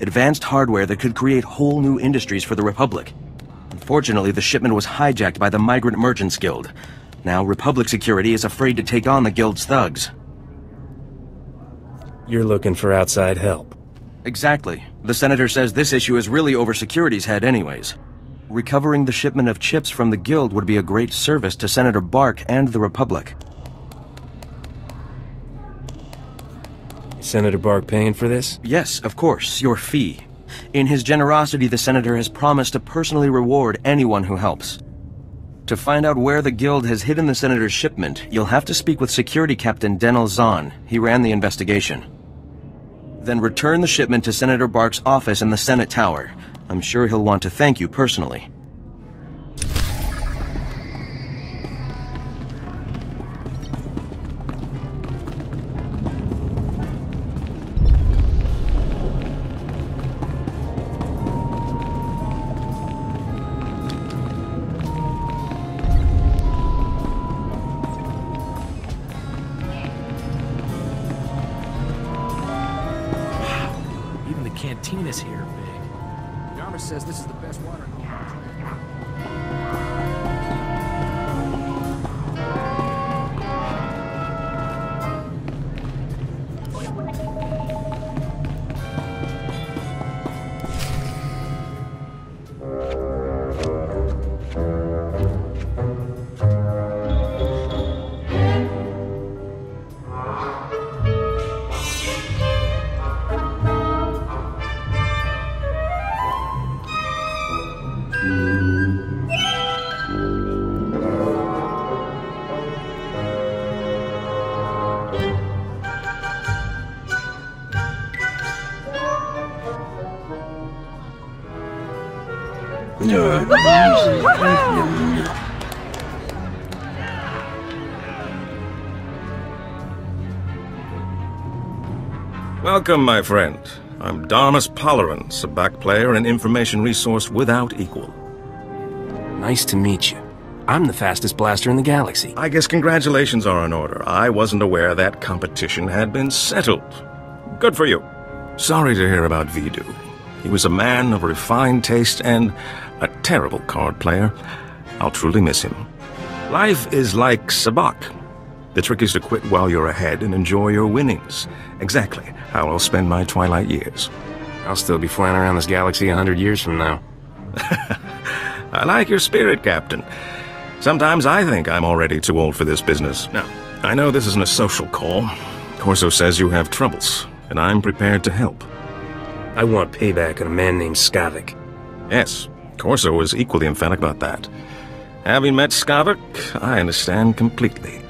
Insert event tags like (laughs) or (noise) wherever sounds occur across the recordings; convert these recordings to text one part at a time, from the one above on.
Advanced hardware that could create whole new industries for the Republic. Unfortunately, the shipment was hijacked by the Migrant Merchants Guild. Now, Republic security is afraid to take on the Guild's thugs. You're looking for outside help. Exactly. The Senator says this issue is really over security's head anyways. Recovering the shipment of chips from the Guild would be a great service to Senator Bark and the Republic. Senator Bark paying for this? Yes, of course, your fee. In his generosity, the Senator has promised to personally reward anyone who helps. To find out where the Guild has hidden the Senator's shipment, you'll have to speak with Security Captain Denel Zahn. He ran the investigation. Then return the shipment to Senator Bark's office in the Senate Tower. I'm sure he'll want to thank you personally. Cantinas here big. Dharma says this is the best water. Welcome, my friend. I'm Darmus Polarance, a back player and information resource without equal. Nice to meet you. I'm the fastest blaster in the galaxy. I guess congratulations are in order. I wasn't aware that competition had been settled. Good for you. Sorry to hear about Viidu. He was a man of refined taste and a terrible card player. I'll truly miss him. Life is like sabacc. The trick is to quit while you're ahead and enjoy your winnings. Exactly how I'll spend my twilight years. I'll still be flying around this galaxy a hundred years from now. (laughs) I like your spirit, Captain. Sometimes I think I'm already too old for this business. Now, I know this isn't a social call. Corso says you have troubles, and I'm prepared to help. I want payback on a man named Skavik. Yes, Corso was equally emphatic about that. Having met Skavik, I understand completely.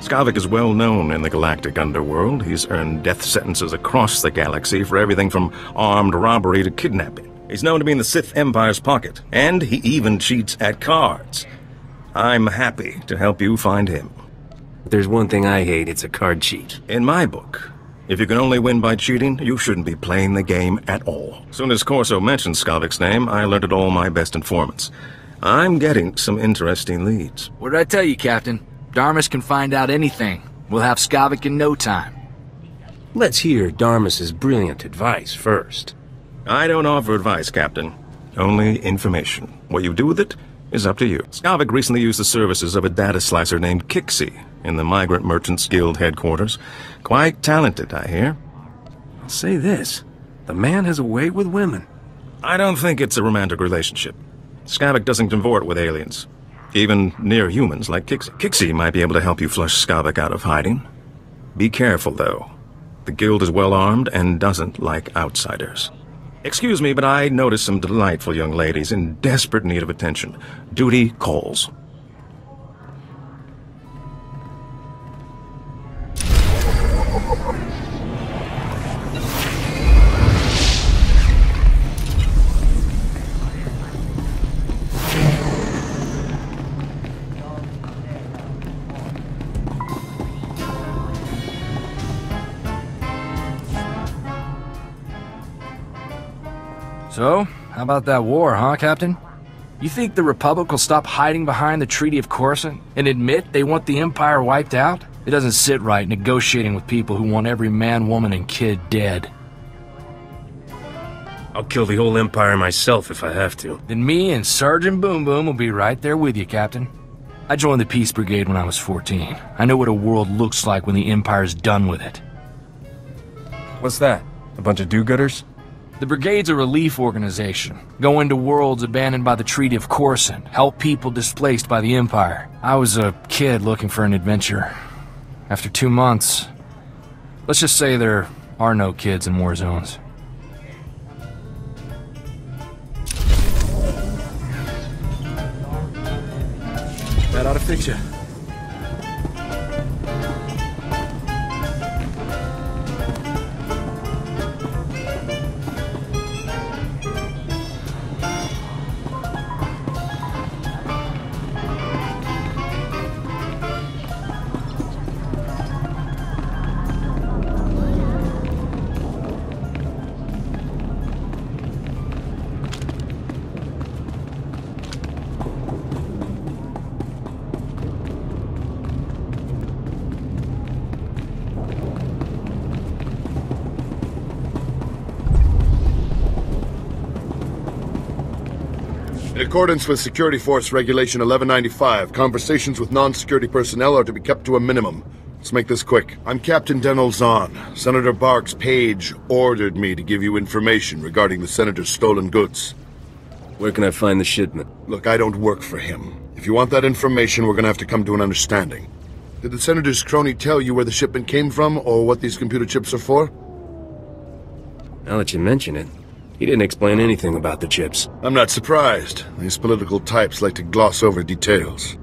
Skavik is well known in the galactic underworld. He's earned death sentences across the galaxy for everything from armed robbery to kidnapping. He's known to be in the Sith Empire's pocket, and he even cheats at cards. I'm happy to help you find him. If there's one thing I hate, it's a card cheat. In my book, if you can only win by cheating, you shouldn't be playing the game at all. Soon as Corso mentioned Skavik's name, I alerted all my best informants. I'm getting some interesting leads. What did I tell you, Captain? Darmus can find out anything. We'll have Skavik in no time. Let's hear Darmus's brilliant advice first. I don't offer advice, Captain. Only information. What you do with it is up to you. Skavik recently used the services of a data slicer named Kixie in the Migrant Merchants Guild headquarters. Quite talented, I hear. I'll say this. The man has a way with women. I don't think it's a romantic relationship. Skavik doesn't convert with aliens. Even near humans like Kixie. Kixie might be able to help you flush Skavik out of hiding. Be careful, though. The guild is well armed and doesn't like outsiders. Excuse me, but I noticed some delightful young ladies in desperate need of attention. Duty calls. So, how about that war, huh, Captain? You think the Republic will stop hiding behind the Treaty of Coruscant and admit they want the Empire wiped out? It doesn't sit right negotiating with people who want every man, woman, and kid dead. I'll kill the whole Empire myself if I have to. Then me and Sergeant Boom Boom will be right there with you, Captain. I joined the Peace Brigade when I was 14. I know what a world looks like when the Empire's done with it. What's that? A bunch of do-gooders? The Brigade's a relief organization. Go into worlds abandoned by the Treaty of Coruscant. Help people displaced by the Empire. I was a kid looking for an adventure. After two months... Let's just say there are no kids in war zones. That ought to fix you. Accordance with Security Force Regulation 1195, conversations with non-security personnel are to be kept to a minimum. Let's make this quick. I'm Captain Denel Zahn. Senator Barks Page ordered me to give you information regarding the Senator's stolen goods. Where can I find the shipment? Look, I don't work for him. If you want that information, we're gonna have to come to an understanding. Did the Senator's crony tell you where the shipment came from, or what these computer chips are for? Now that you mention it, he didn't explain anything about the chips. I'm not surprised. These political types like to gloss over details.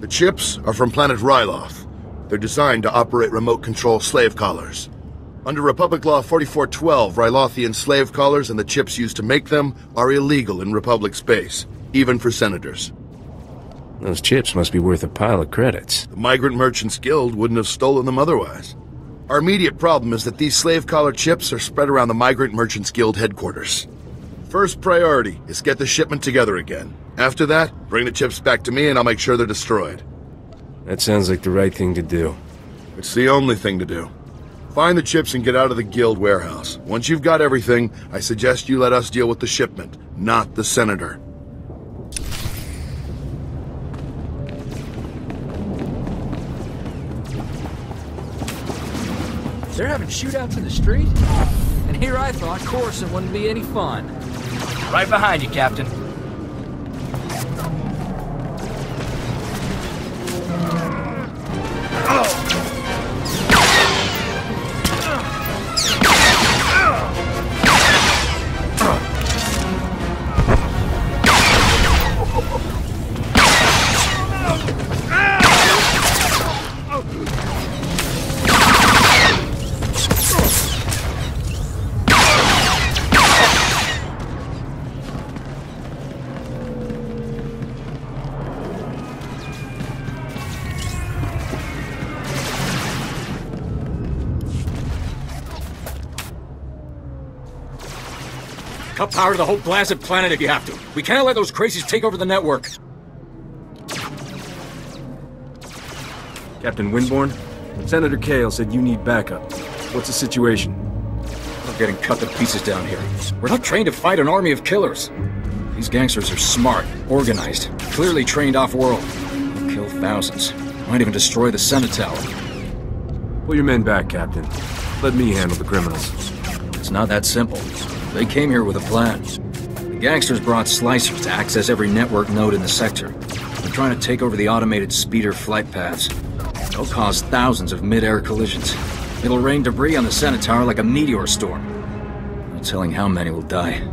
The chips are from planet Ryloth. They're designed to operate remote control slave collars. Under Republic Law 4412, Rylothian slave collars and the chips used to make them are illegal in Republic space, even for senators. Those chips must be worth a pile of credits. The Migrant Merchants Guild wouldn't have stolen them otherwise. Our immediate problem is that these slave collar chips are spread around the Migrant Merchants Guild headquarters. First priority is get the shipment together again. After that, bring the chips back to me and I'll make sure they're destroyed. That sounds like the right thing to do. It's the only thing to do. Find the chips and get out of the guild warehouse. Once you've got everything, I suggest you let us deal with the shipment, not the senator. They're having shootouts in the street? And here I thought Coruscant wouldn't be any fun. Right behind you, Captain. Cut power to the whole blasted planet if you have to. We can't let those crazies take over the network. Captain Winborn, Senator Kale said you need backup. What's the situation? We're getting cut to pieces down here. We're not trained to fight an army of killers. These gangsters are smart, organized, clearly trained off-world. They'll kill thousands. Might even destroy the Senate Tower. Pull your men back, Captain. Let me handle the criminals. It's not that simple. They came here with a plan. The gangsters brought slicers to access every network node in the sector. They're trying to take over the automated speeder flight paths. They'll cause thousands of mid-air collisions. It'll rain debris on the Senate Tower like a meteor storm. No telling how many will die.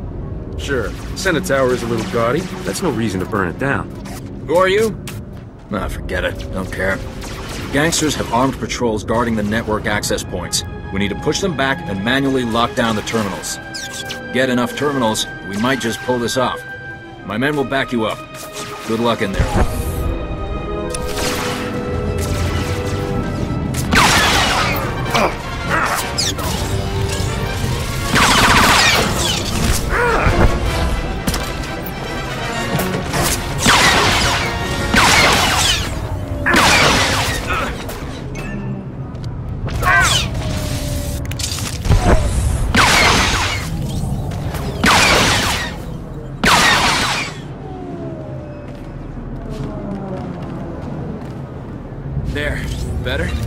Sure, Senate Tower is a little gaudy. That's no reason to burn it down. Who are you? Nah, forget it. Don't care. The gangsters have armed patrols guarding the network access points. We need to push them back and manually lock down the terminals. Get enough terminals, we might just pull this off. My men will back you up. Good luck in there. Better?